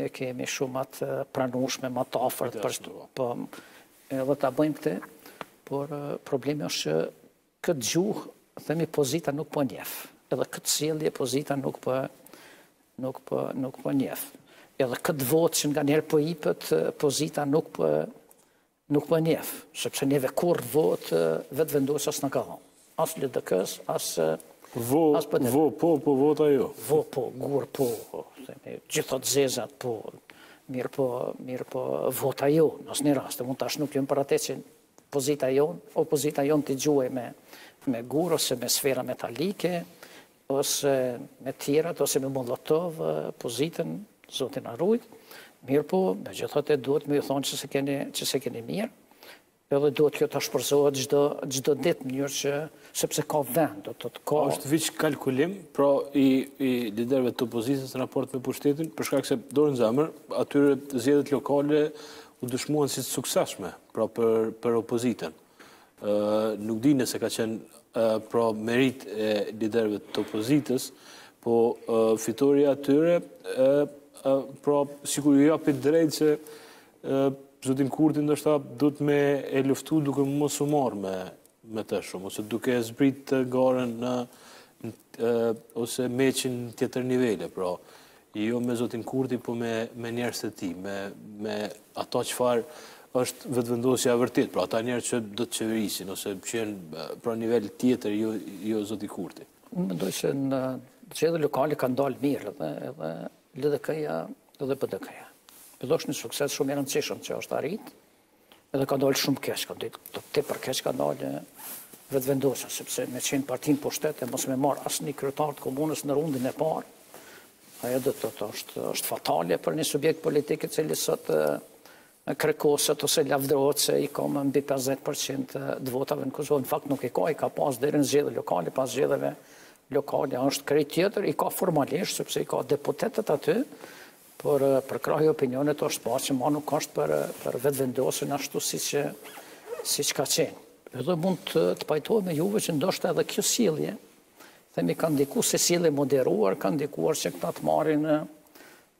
E kemi shumë ma të pranueshme, ma të afërt për çdo. Po edhe ta bëjmë këtë, por problemi është që këtë gjuhë, themi pozita nuk po njef. Edhe këtë sjellje pozita nuk po nuk po nuk po njef. Edhe këtë votë që nganjëherë po ipet, pozita nuk po Nuk po njeh, sepse neve kurrë votë Vetëvendosja s'na ka dhanë. As LDK-s, as PDK-s. Vo, vo po, po vota jo. Vo po, gur po, gjitha t'zezat po, mirëpo, mirëpo, vota jo, në asnjë rast. Unë tash nuk jam për atë që pozita jonë, opozita jonë t'i gjuajë me gurë ose me sfera metalike, ose me tjerat ose me Molotov pozitën, Zoti na rujt, mirëpo megjithatë duhet me ju thonë që s'e keni që s'e keni mirë. Edhe duhet kjo të shpërzohet çdo çdo ditë në mënyrë që sepse ka vend, do të thotë ka. Është veç kalkulim, pra i i liderëve të opozitës në raport me pushtetin, për shkak se dorën në zemër, atyre zgjedhjet lokale u dëshmuan si të suksesshme, pra për për opozitën. Nuk di nëse ka qenë pra meritë e liderëve të opozitës, po fitorja atyre, pra sikur ju jep të drejtë se zotin Kurti ndoshta duhet me e luftu duke mos u marrë me me të shumë, ose duke e zbrit garën në ose me çu në tjetër nivele, pra. Jo me zotin Kurti, po me me njerëzit e tij, me me ato çfarë është Vetëvendosja e vërtetë, pra ata njerëz që do të qeverisin ose që janë pra nivel tjetër, jo jo zoti Kurti. Unë mendoj se në zgjedhje lokale kanë dalë mirë edhe edhe LDK-ja dhe PDK-ja. Edhe është një sukses shumë i rëndësishëm që është arrit, Edhe ka dalë shumë keq, ka dalë tepër keq ka dalë Vetëvendosja, sepse me qenë parti në pushtet e mos me marrë asnjë kryetar të komunës në rundin e parë, ajo do të thotë është, është fatale për një subjekt politik që le që krekosët ose lavdrohet se i ka mbi 50% të votave në Kosovë. Në fakt nuk i ka, i ka pas deri në zgjedhje lokale, pas zgjedhjeve lokale është krejt tjetër, i ka formalisht sepse i ka deputetët aty, Por përkrahja e opinionit është parë që ma nuk është për, për Vetëvendosjen ashtu siç siç ka qenë. Edhe mund të, të pajtohem me juve që ndoshta edhe kjo sjellje themi ka ndikuar, sjellja e moderuar ka ndikuar që këta të marrin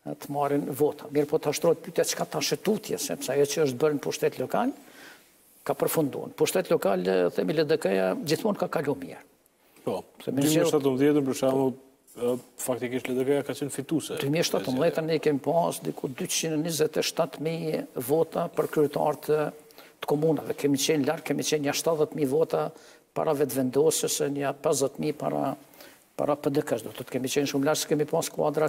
të marrin vota. Mirëpo tash shtrohet pyetja çka tash e tutje, sepse ajo që është bërë në pushtet lokal, ka përfunduar. Pushtet lokal, themi LDK-ja, gjithmonë ka kalu mirë. Po, 2017 për shembull, faktikisht LDK-ja ka qenë fituse. 2017 ne kemë pas diku 227.000 vota për kryetar të të komunave. Kemi qenë lart, kemi qenë nja 70.000 vota para Vetëvendosjes e nja 50.000 para para PDK-së. Do të thotë kemi qenë shumë lart, se kemi pas kuadrat